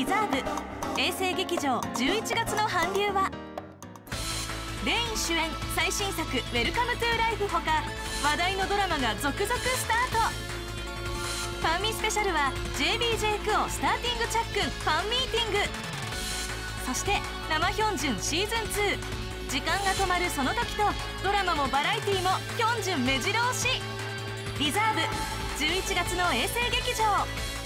RESERVE。衛星劇場11月の韓流は。レイン主演最新作「 Welcome to Life ほか話題のドラマが続々スタート。ファンミスペシャルは JBJ クオスターティングチャックンファンミーティング。そして生ヒョンジュンシーズン2時間が止まるその時とドラマもバラエティーもヒョンジュン目白押し。 RESERVE 11月の衛星劇場。